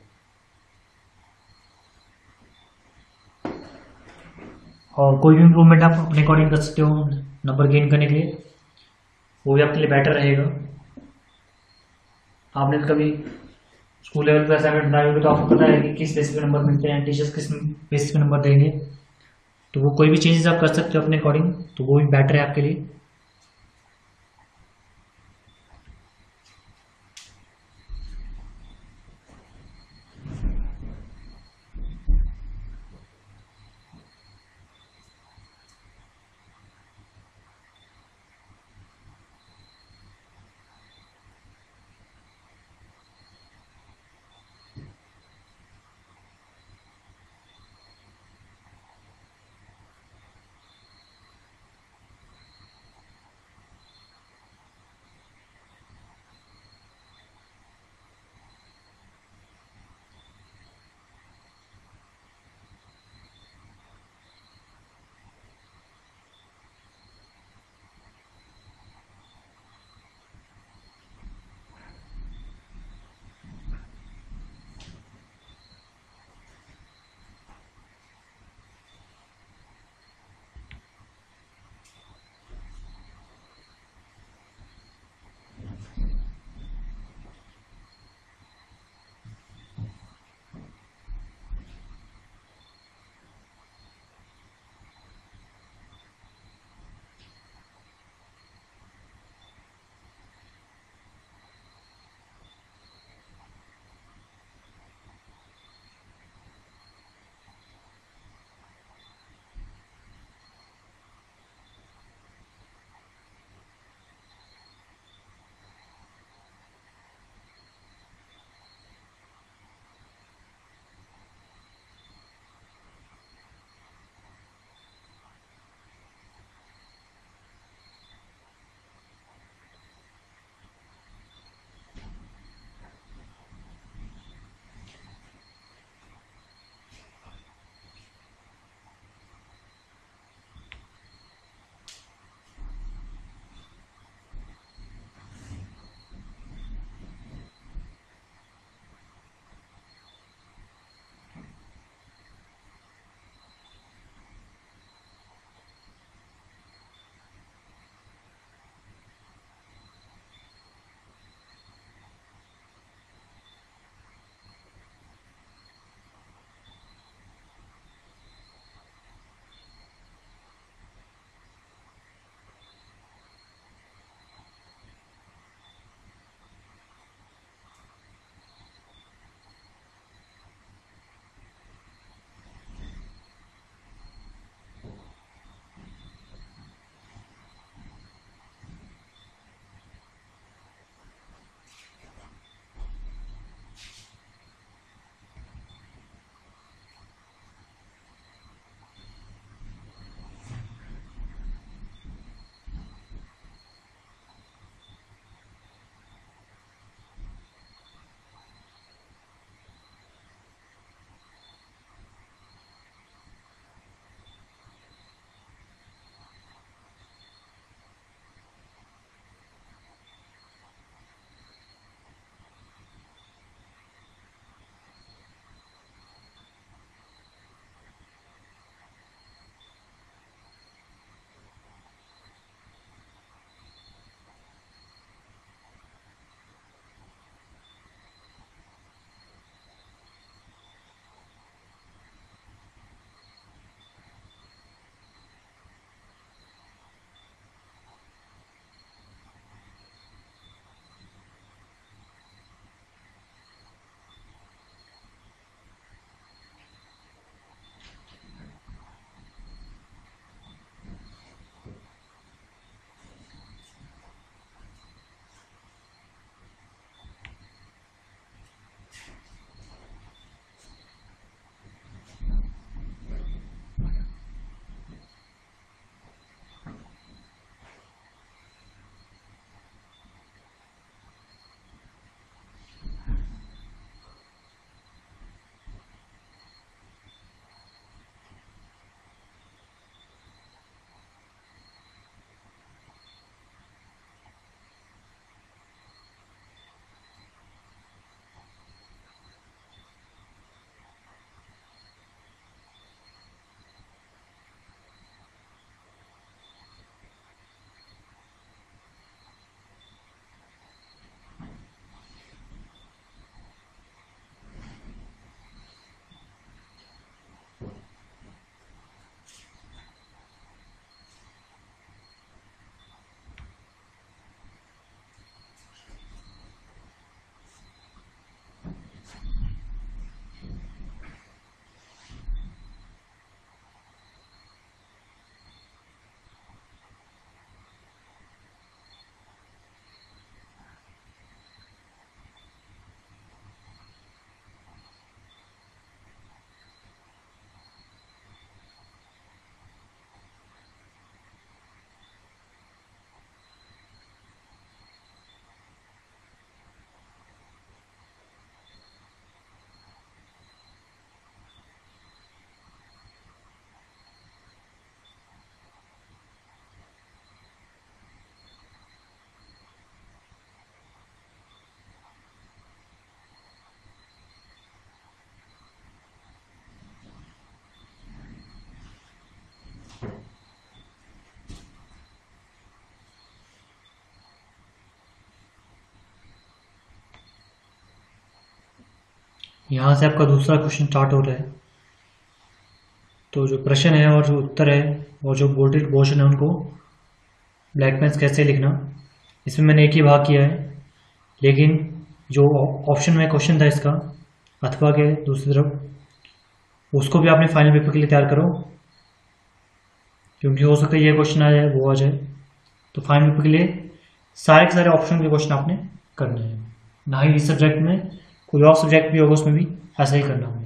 S1: और कोई भी इम्प्रूवमेंट आप अपने अकॉर्डिंग कर सकते हो नंबर गेन करने के लिए, वो भी आपके लिए बेटर रहेगा। आपने कभी स्कूल लेवल पर असाइनमेंट बनाए तो आपको पता है कि किस बेसिस पे नंबर मिलते हैं टीचर्स किस बेसिस पे नंबर देंगे। तो वो कोई भी चेंजेस आप कर सकते हो अपने अकॉर्डिंग तो वो भी बेटर है आपके लिए। यहाँ से आपका दूसरा क्वेश्चन स्टार्ट हो रहा है। तो जो प्रश्न है और जो उत्तर है और जो बोल्टेड पोर्शन है उनको ब्लैक पेन्स कैसे लिखना, इसमें मैंने एक ही भाग किया है। लेकिन जो ऑप्शन में क्वेश्चन था इसका, अथवा के दूसरी तरफ़, उसको भी आपने फाइनल पेपर के लिए तैयार करो। क्योंकि हो सकता है ये क्वेश्चन आ जाए वो आ जाए। तो फाइनल पेपर के लिए सारे के सारे ऑप्शन के क्वेश्चन आपने करने हैं। ना ही इस सब्जेक्ट में, कोई और सब्जेक्ट भी होगा उसमें भी ऐसा ही करना होगा।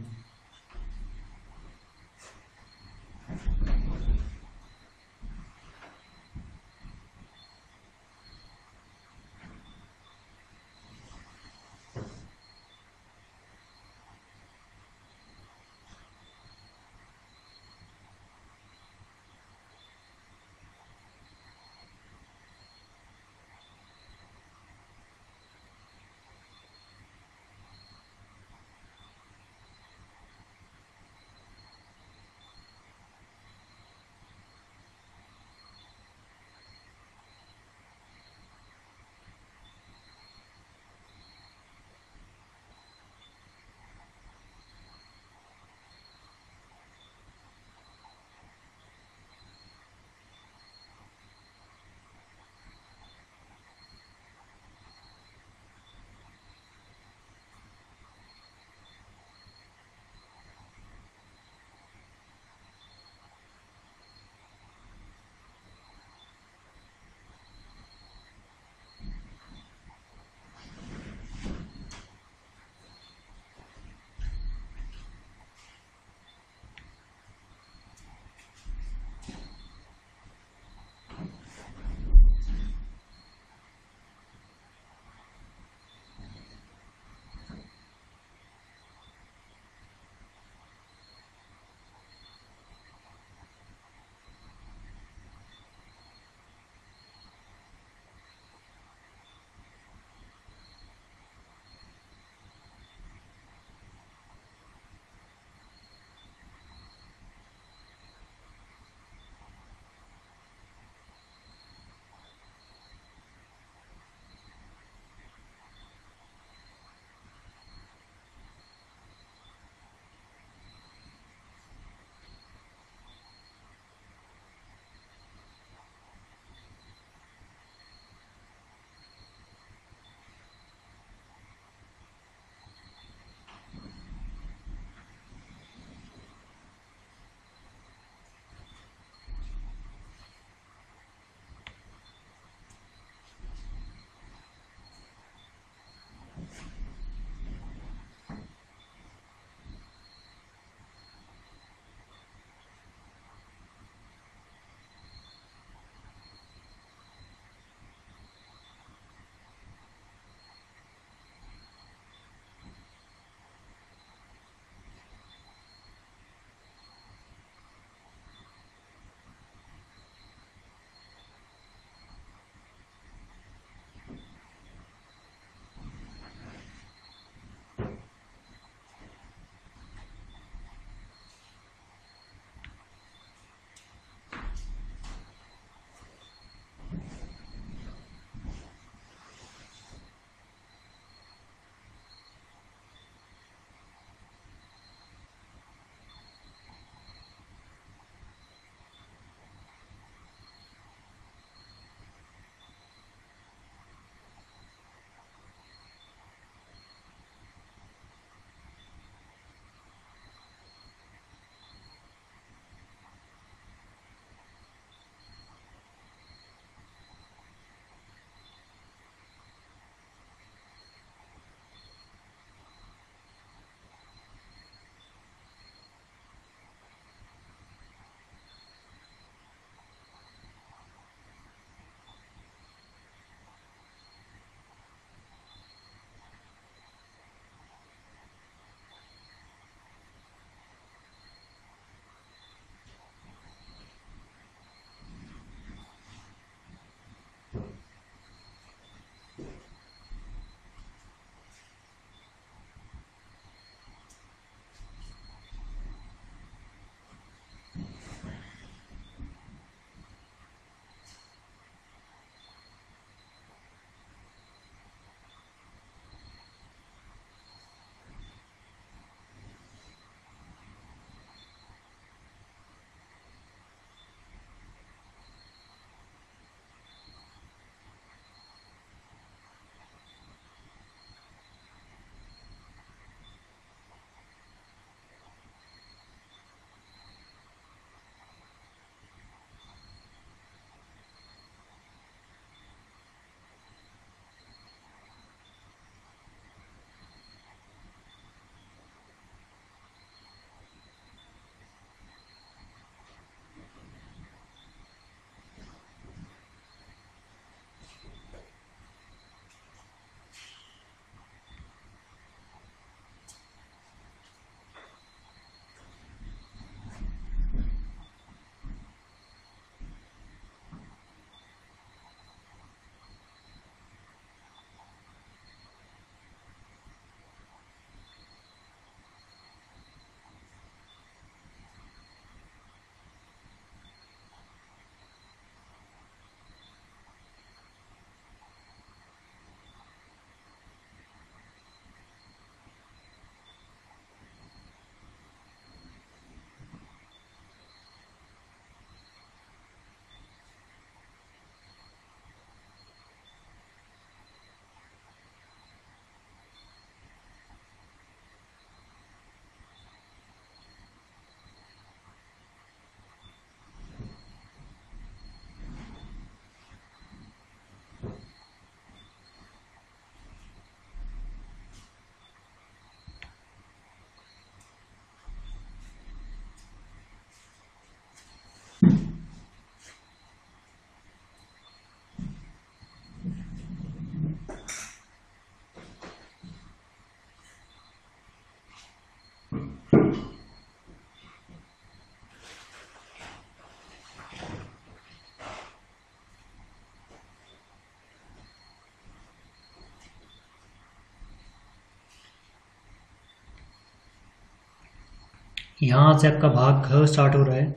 S1: यहाँ से आपका भाग घ स्टार्ट हो रहा है।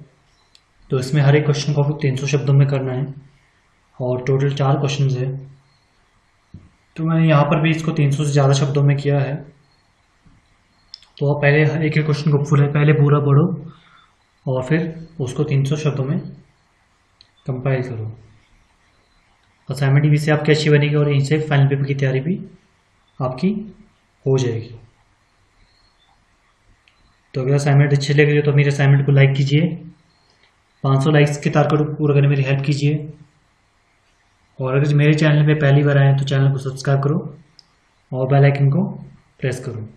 S1: तो इसमें हर एक क्वेश्चन को आपको तीन सौ शब्दों में करना है। और टोटल चार क्वेश्चन है। तो मैंने यहाँ पर भी इसको तीन सौ से ज़्यादा शब्दों में किया है। तो आप पहले एक एक क्वेश्चन को पूरा पहले पूरा पढ़ो और फिर उसको तीन सौ शब्दों में कंपाइल करो। असाइनमेंट भी से आपकी अच्छी बनेगी और इनसे फाइनल पेपर की तैयारी भी आपकी हो जाएगी। तो अगर असाइनमेंट अच्छे लग तो मेरे असाइनमेंट को लाइक कीजिए। 500 लाइक्स के टारगेट को पूरा करने मेरी हेल्प कीजिए। और अगर मेरे चैनल पे पहली बार आए तो चैनल को सब्सक्राइब करो और बेल आइकन को प्रेस करो।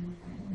S1: Mm-hmm.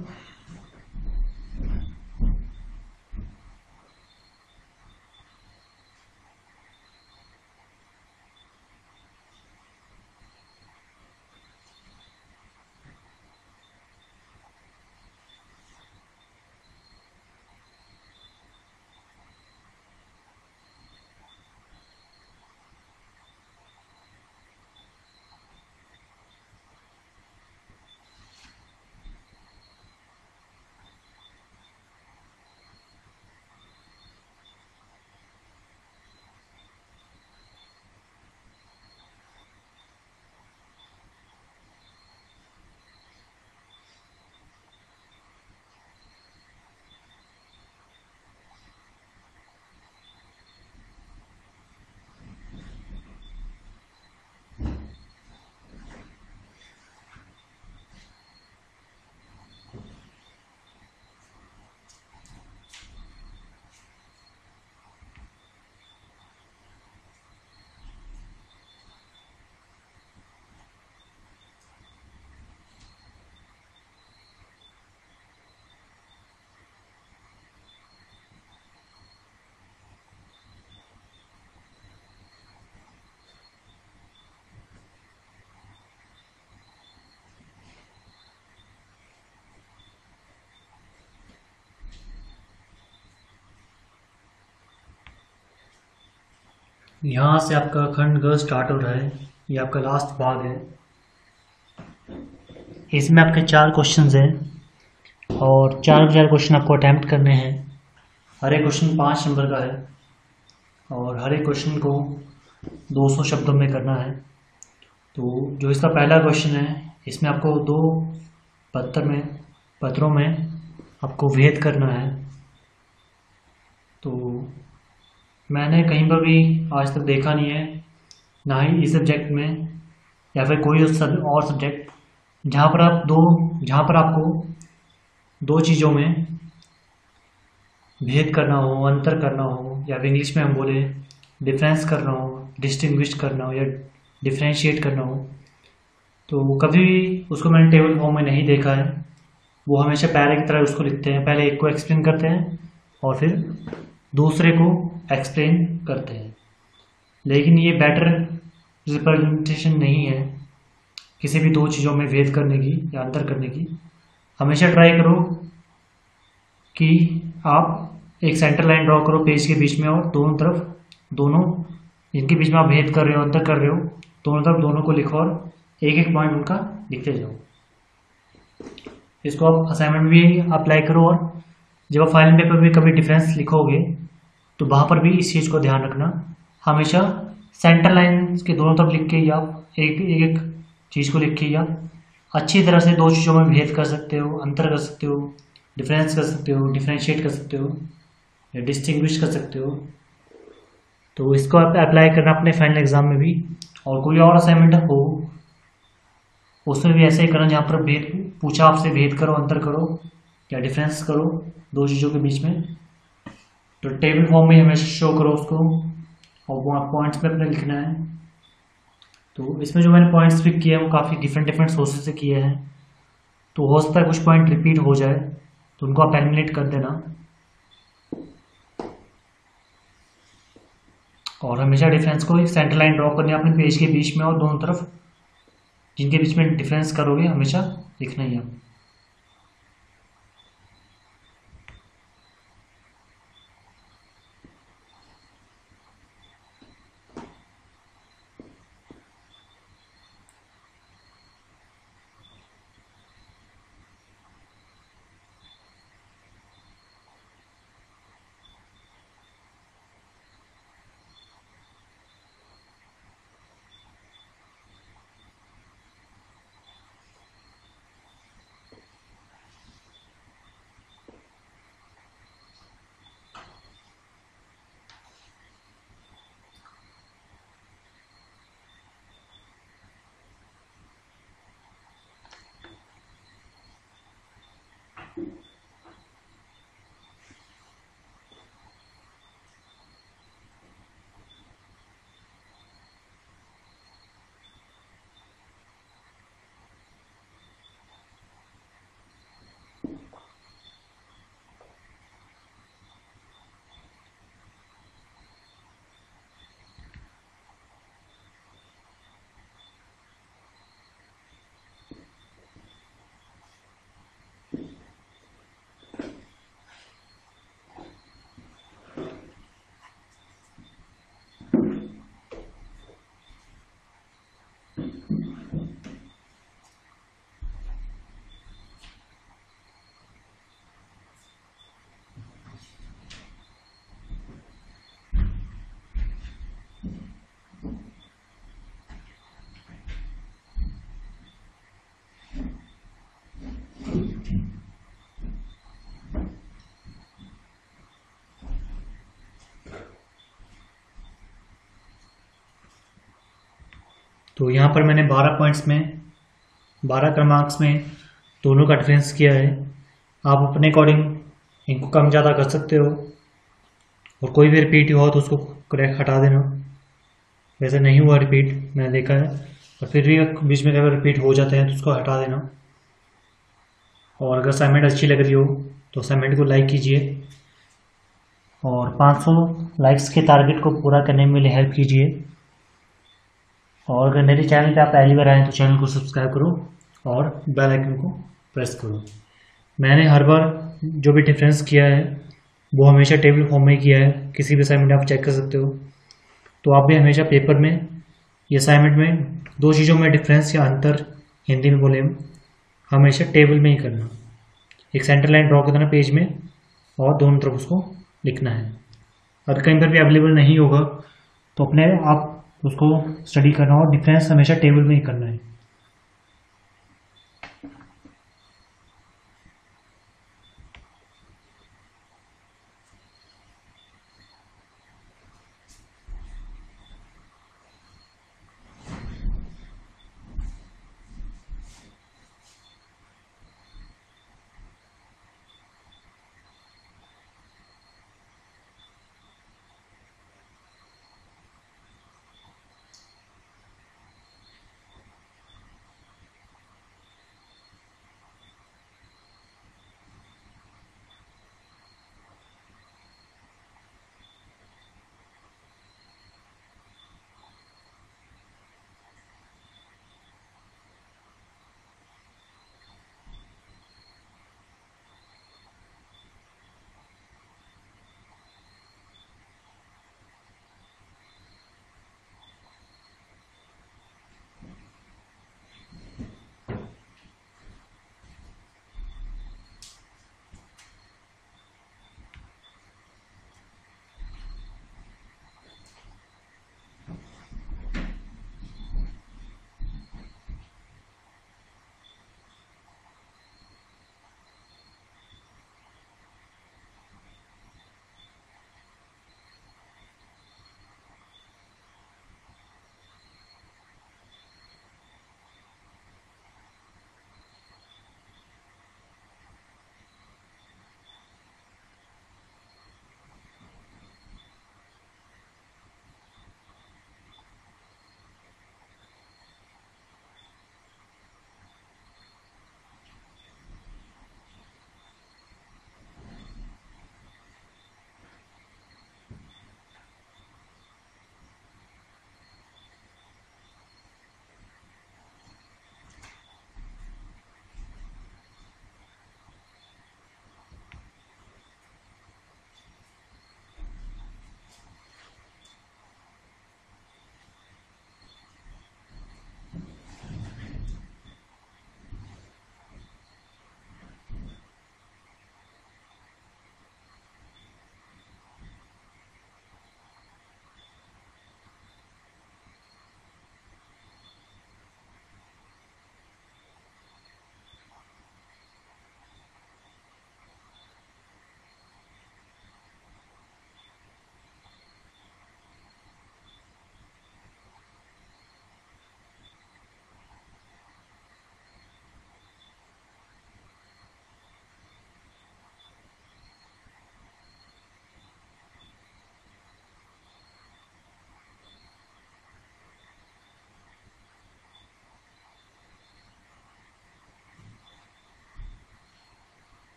S1: यहाँ से आपका खंड ग स्टार्ट हो रहा है, ये आपका लास्ट भाग है। इसमें आपके चार क्वेश्चंस हैं और चार चार क्वेश्चन आपको अटैम्प्ट करने हैं। हर एक क्वेश्चन पाँच नंबर का है और हर एक क्वेश्चन को 200 शब्दों में करना है। तो जो इसका पहला क्वेश्चन है, इसमें आपको दो पत्र में पत्रों में आपको भेद करना है। तो मैंने कहीं पर भी आज तक देखा नहीं है, ना ही इस सब्जेक्ट में, या फिर कोई सब और सब्जेक्ट जहाँ पर आप दो, जहाँ पर आपको दो चीज़ों में भेद करना हो, अंतर करना हो, या फिर इंग्लिश में हम बोले डिफरेंस करना हो डिस्टिंग्विश करना हो, या डिफ्रेंशिएट करना हो तो कभी भी उसको मैंने टेबल फॉर्म में नहीं देखा है। वो हमेशा पैरे की तरह उसको लिखते हैं, पहले एक को एक्सप्लेन करते हैं, और फिर दूसरे को एक्सप्लेन करते हैं। लेकिन ये बेटर रिप्रेजेंटेशन नहीं है किसी भी दो चीज़ों में भेद करने की या अंतर करने की। हमेशा ट्राई करो कि आप एक सेंटर लाइन ड्रॉ करो पेज के बीच में और दोनों तरफ़, दोनों जिनके बीच में आप भेद कर रहे हो, अंतर कर रहे हो, दोनों तरफ़ दोनों को लिखो और एक एक पॉइंट उनका लिखते जाओ। इसको आप असाइनमेंट भी अप्लाई करो और जब आप फाइनल पेपर में कभी डिफरेंस लिखोगे तो वहाँ पर भी इस चीज़ को ध्यान रखना। हमेशा सेंटर लाइन के दोनों तरफ़ लिख के या एक एक एक चीज़ को लिख के या अच्छी तरह से दो चीज़ों में भेद कर सकते हो, अंतर कर सकते हो डिफरेंस कर सकते हो डिफ्रेंशिएट कर सकते हो, या डिस्टिंग्विश कर सकते हो। तो इसको आप अप्लाई करना अपने फाइनल एग्ज़ाम में भी। और कोई और असाइनमेंट हो, उसमें भी ऐसे ही करना जहाँ पर भेद, पूछा आपसे भेद करो, अंतर करो, या डिफरेंस करो, दो चीज़ों के बीच में। तो टेबल फॉर्म में हमेशा शो करो उसको और वो पॉइंट्स पे अपने लिखना है। तो इसमें जो मैंने पॉइंट्स पिक किए हैं, वो काफ़ी डिफरेंट डिफरेंट सोर्सेज से किए हैं। तो हो सकता है कुछ पॉइंट रिपीट हो जाए तो उनको आप एलिमिनेट कर देना। और हमेशा डिफरेंस को एक सेंटर लाइन ड्रॉ करनी है अपने पेज के बीच में और दोनों तरफ़। जिनके बीच में डिफरेंस करोगे, हमेशा लिखना ही है। तो यहाँ पर मैंने 12 पॉइंट्स में 12 क्रमांक्स में दोनों का डिफरेंस किया है। आप अपने अकॉर्डिंग इनको कम ज़्यादा कर सकते हो और कोई भी रिपीट हुआ तो उसको क्रैक हटा देना। वैसे नहीं हुआ रिपीट मैंने देखा है। और फिर भी बीच में अगर रिपीट हो जाते हैं तो उसको हटा देना। और अगर असाइनमेंट अच्छी लग रही हो तो असाइनमेंट को लाइक कीजिए। और 500 लाइक्स के टारगेट को पूरा करने में हेल्प कीजिए। और अगर मेरे चैनल पे आप पहली बार आए तो चैनल को सब्सक्राइब करो और बेल आइकन को प्रेस करो। मैंने हर बार जो भी डिफरेंस किया है, वो हमेशा टेबल फॉर्म में किया है। किसी भी असाइनमेंट आप चेक कर सकते हो। तो आप भी हमेशा पेपर में, या असाइनमेंट में दो चीज़ों में डिफरेंस या अंतर हिंदी में बोले, हमेशा टेबल में ही करना। एक सेंटर लाइन ड्रॉ करना पेज में और दोनों तरफ़ उसको लिखना है। अगर कहीं पर भी अवेलेबल नहीं होगा तो अपने आप उसको स्टडी करना और डिफरेंस हमेशा टेबल में ही करना है।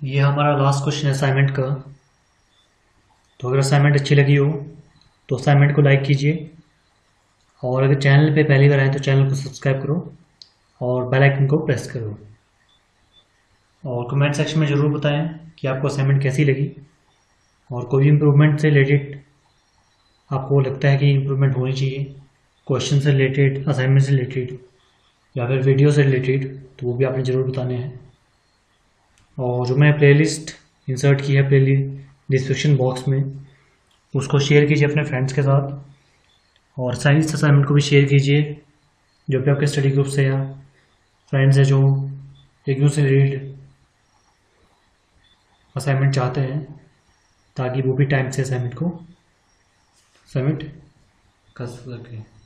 S1: ये हमारा लास्ट क्वेश्चन है असाइनमेंट का। तो अगर असाइनमेंट अच्छी लगी हो तो असाइनमेंट को लाइक कीजिए। और अगर चैनल पे पहली बार आए तो चैनल को सब्सक्राइब करो और बेल आइकन को प्रेस करो। और कमेंट सेक्शन में ज़रूर बताएँ कि आपको असाइनमेंट कैसी लगी। और कोई भी इम्प्रूवमेंट से रिलेटेड आपको लगता है कि इम्प्रूवमेंट होनी चाहिए क्वेश्चन से रिलेटेड असाइनमेंट से रिलेटेड या फिर वीडियो से रिलेटेड तो वो भी आपने ज़रूर बताने हैं। और जो मैं प्लेलिस्ट इंसर्ट की है प्ले डिस्क्रिप्शन बॉक्स में, उसको शेयर कीजिए अपने फ्रेंड्स के साथ और साइंस असाइनमेंट को भी शेयर कीजिए, जो भी आपके स्टडी ग्रुप से या फ्रेंड्स हैं जो एक से रीड असाइनमेंट चाहते हैं, ताकि वो भी टाइम से असाइनमेंट को सबमिट कर सकें।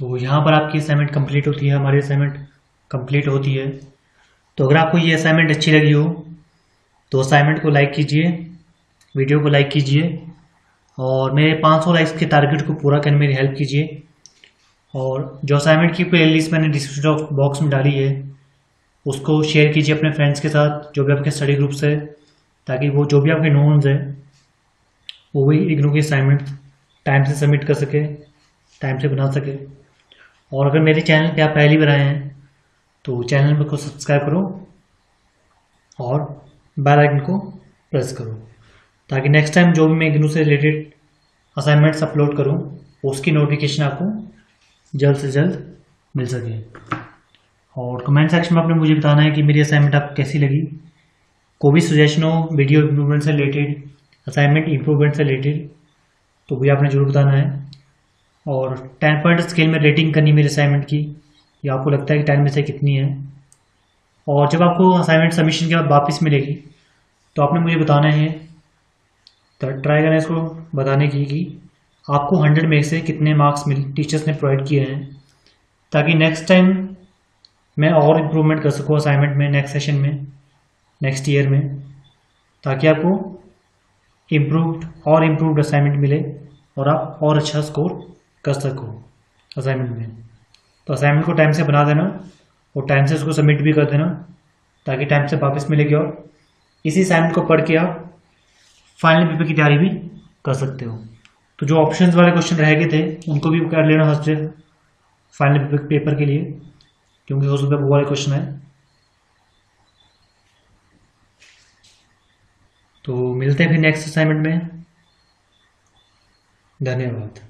S1: तो यहाँ पर आपकी असाइनमेंट कंप्लीट होती है, हमारी असाइनमेंट कंप्लीट होती है। तो अगर आपको ये असाइनमेंट अच्छी लगी हो तो असाइनमेंट को लाइक कीजिए वीडियो को लाइक कीजिए, और मेरे 500 लाइक्स के टारगेट को पूरा करने में हेल्प कीजिए। और जो असाइनमेंट की प्ले लिस्ट मैंने डिस्क्रिप्शन बॉक्स में डाली है, उसको शेयर कीजिए अपने फ्रेंड्स के साथ, जो भी आपके स्टडी ग्रुप्स है, ताकि वो जो भी आपके नोन्स हैं, वो भी इग्नू की असाइनमेंट टाइम से सबमिट कर सके टाइम से बना सके। और अगर मेरे चैनल पे आप पहली बार आए हैं तो चैनल को सब्सक्राइब करो और बेल आइकन को प्रेस करो, ताकि नेक्स्ट टाइम जो भी मैं इग्नू से रिलेटेड असाइनमेंट्स अपलोड करूँ, उसकी नोटिफिकेशन आपको जल्द से जल्द मिल सके। और कमेंट सेक्शन में आपने मुझे बताना है कि मेरी असाइनमेंट आपको कैसी लगी। कोई भी सजेशन हो वीडियो इम्प्रूवमेंट से रिलेटेड असाइनमेंट इम्प्रूवमेंट से रिलेटेड तो भी आपने ज़रूर बताना है। और टेन पॉइंट स्केल में रेटिंग करनी मेरे असाइनमेंट की, या आपको लगता है कि टेन में से कितनी है? और जब आपको असाइनमेंट सबमिशन के बाद वापस मिलेगी तो आपने मुझे बताना है तो ट्राई करना इसको बताने की कि आपको हंड्रेड में से कितने मार्क्स मिल टीचर्स ने प्रोवाइड किए हैं, ताकि नेक्स्ट टाइम मैं और इम्प्रूवमेंट कर सकूँ असाइनमेंट में नेक्स्ट सेशन में नेक्स्ट ईयर में, ताकि आपको इम्प्रूव्ड और इम्प्रूव्ड असाइनमेंट मिले और आप और अच्छा स्कोर कर सको असाइनमेंट में। तो असाइनमेंट को टाइम से बना देना, और टाइम से उसको सबमिट भी कर देना, ताकि टाइम से वापस मिलेगी और इसी असाइनमेंट को पढ़ के आप फाइनल पेपर की तैयारी भी कर सकते हो। तो जो ऑप्शंस वाले क्वेश्चन रह गए थे, उनको भी कर लेना फ़र्स्ट फाइनल पेपर के लिए, क्योंकि हो सकता है वो वाले क्वेश्चन है। तो मिलते हैं फिर नेक्स्ट असाइनमेंट में। धन्यवाद।